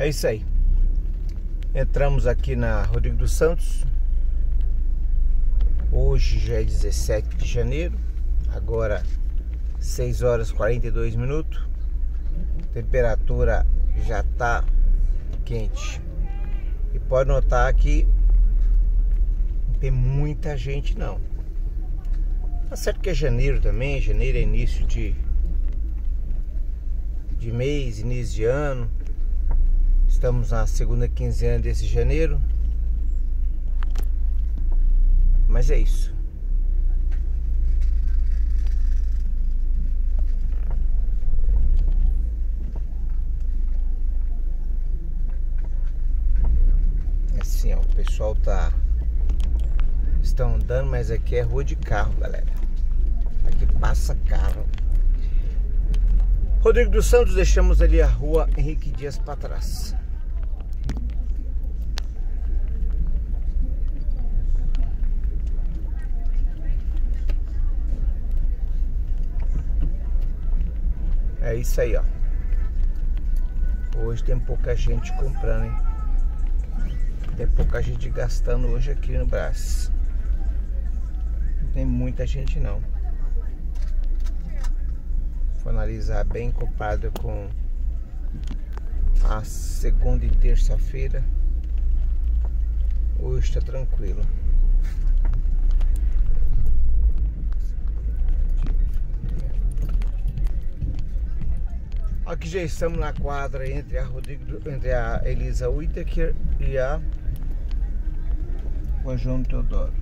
É isso aí. Entramos aqui na Rodrigo dos Santos. Hoje já é 17 de janeiro. Agora 6 horas e 42 minutos. Temperatura já tá quente. E pode notar que não tem muita gente não. Tá certo que é janeiro também, janeiro é início de de mês, início de ano. Estamos na segunda quinzena desse janeiro. Mas é isso. É assim, ó, o pessoal tá estão andando, mas aqui é rua de carro, galera. Aqui passa carro. Rodrigo dos Santos, deixamos ali a rua Henrique Dias para trás. É isso aí, ó. Hoje tem pouca gente comprando, hein? Tem pouca gente gastando hoje aqui no Brás. Não tem muita gente não. Vou analisar bem comparado com a segunda e terça-feira. Hoje está tranquilo. Aqui já estamos na quadra entre a Rodrigo, entre a Elisa Whittaker e a João Teodoro.